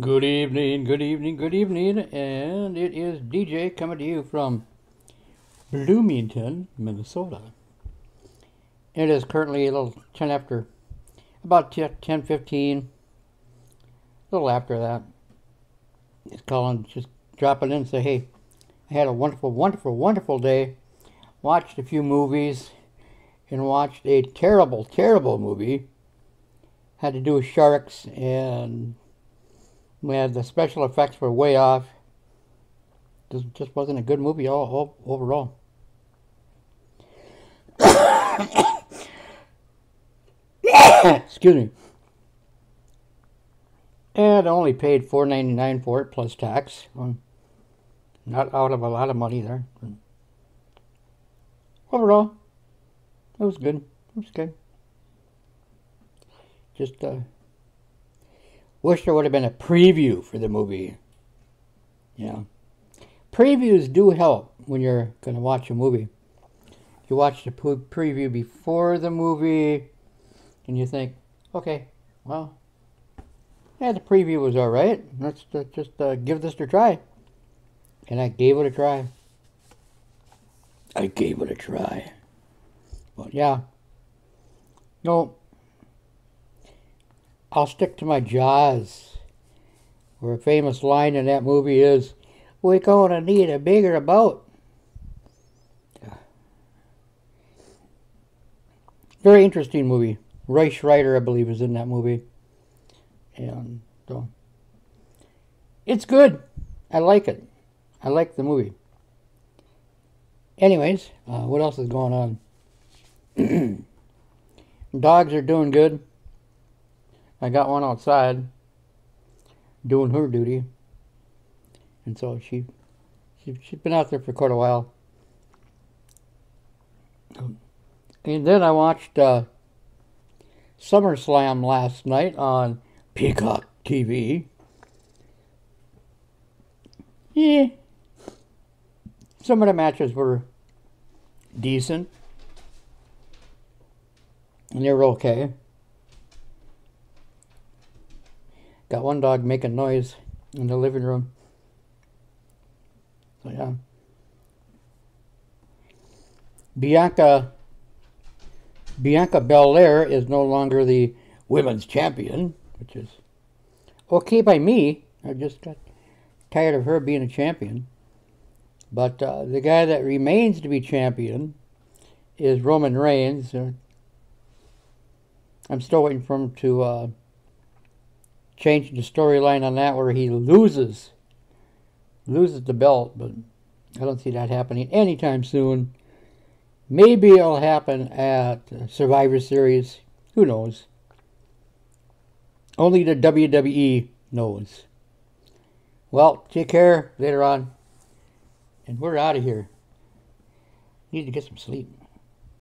Good evening, good evening, good evening, and it is DJ coming to you from Bloomington, Minnesota. It is currently a little 10 after, about 10, 15, a little after that. It's calling, just dropping in say, hey, I had a wonderful, wonderful, wonderful day. Watched a few movies and watched a terrible, terrible movie. Had to do with sharks and we had the special effects were way off. Just just wasn't a good movie all, all overall. Excuse me. And I only paid four ninety nine for it plus tax. Not out of a lot of money there. Overall, it was good. It was good. Just uh, Wish there would have been a preview for the movie. Yeah. Previews do help when you're going to watch a movie. You watch the preview before the movie and you think, okay, well, yeah, the preview was all right. Let's just uh, give this a try. And I gave it a try. I gave it a try. But yeah. No, I'll stick to my Jaws, where a famous line in that movie is, We're going to need a bigger boat. Very interesting movie. Roy Scheider, I believe, is in that movie. And so, it's good. I like it. I like the movie. Anyways, uh, what else is going on? Dogs are doing good. I got one outside doing her duty. And so she, she she's been out there for quite a while. And then I watched uh, SummerSlam last night on Peacock TV. Yeah. Some of the matches were decent. And they were okay. Got one dog making noise in the living room. So yeah. Bianca Bianca Belair is no longer the women's champion, which is okay by me. I just got tired of her being a champion. But uh, the guy that remains to be champion is Roman Reigns. Uh, I'm still waiting for him to uh, changing the storyline on that where he loses loses the belt, but I don't see that happening anytime soon. Maybe it'll happen at Survivor Series. Who knows? Only the WWE knows. Well, take care later on. And we're out of here. Need to get some sleep.